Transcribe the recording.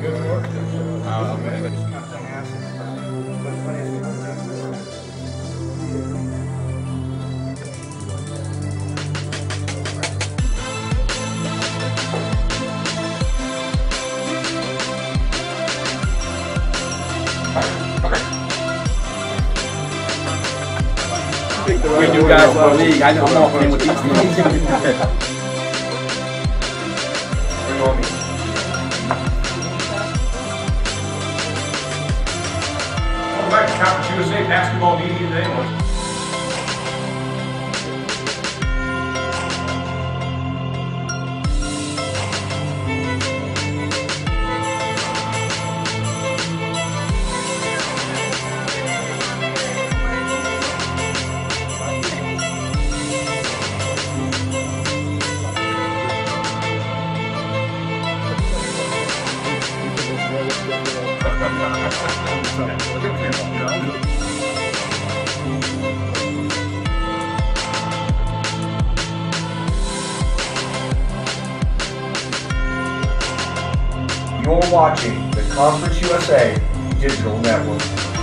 We do guys love league. I know I'm not playing with these. To Conference USA Basketball Media Day. You're watching the Conference USA Digital Network.